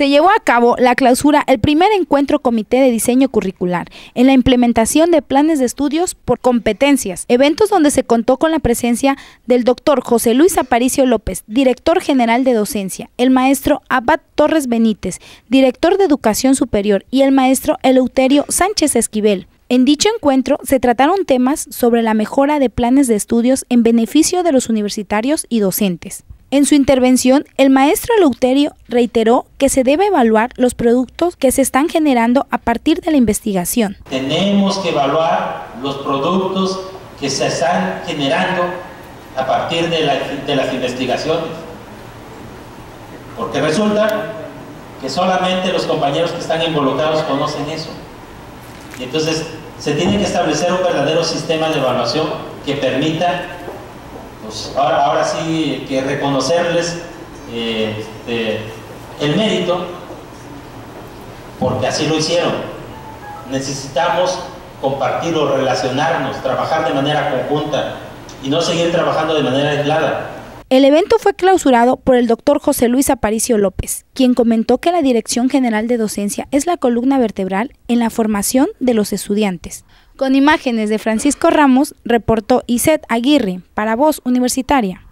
Se llevó a cabo la clausura, el primer encuentro comité de diseño curricular en la implementación de planes de estudios por competencias, eventos donde se contó con la presencia del doctor José Luis Aparicio López, director general de docencia, el maestro Abad Torres Benítez, director de educación superior y el maestro Eleuterio Sánchez Esquivel. En dicho encuentro se trataron temas sobre la mejora de planes de estudios en beneficio de los universitarios y docentes. En su intervención, el maestro Eleuterio reiteró que se debe evaluar los productos que se están generando a partir de la investigación. Tenemos que evaluar los productos que se están generando a partir de, de las investigaciones. Porque resulta que solamente los compañeros que están involucrados conocen eso. Y entonces se tiene que establecer un verdadero sistema de evaluación que permita pues, ahora, sí que reconocerles este, el mérito, porque así lo hicieron. Necesitamos compartirlo, relacionarnos, trabajar de manera conjunta y no seguir trabajando de manera aislada. El evento fue clausurado por el doctor José Luis Aparicio López, quien comentó que la Dirección General de Docencia es la columna vertebral en la formación de los estudiantes. Con imágenes de Francisco Ramos, reportó Iset Aguirre para Voz Universitaria.